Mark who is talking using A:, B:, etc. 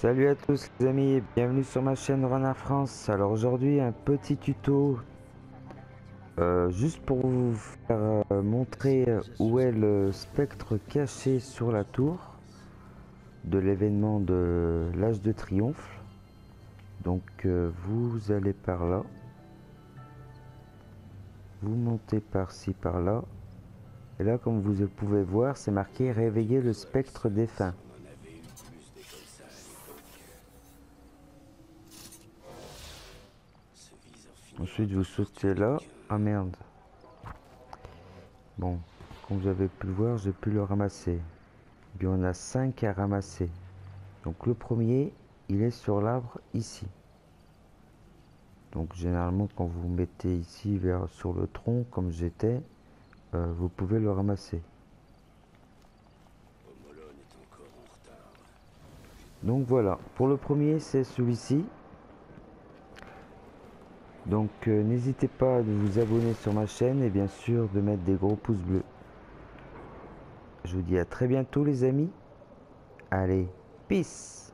A: Salut à tous les amis et bienvenue sur ma chaîne Renard France. Alors aujourd'hui un petit tuto euh, juste pour vous faire euh, montrer où est le spectre caché sur la tour de l'événement de l'âge de triomphe. Donc euh, vous allez par là. Vous montez par-ci par-là. Et là comme vous pouvez voir c'est marqué réveiller le spectre défunt. Ensuite, vous sautez là. Ah merde. Bon, comme vous avez pu le voir, j'ai pu le ramasser. bien, on a 5 à ramasser. Donc le premier, il est sur l'arbre ici. Donc généralement, quand vous mettez ici vers sur le tronc, comme j'étais, euh, vous pouvez le ramasser. Donc voilà, pour le premier, c'est celui-ci. Donc euh, n'hésitez pas à vous abonner sur ma chaîne et bien sûr de mettre des gros pouces bleus. Je vous dis à très bientôt les amis. Allez, peace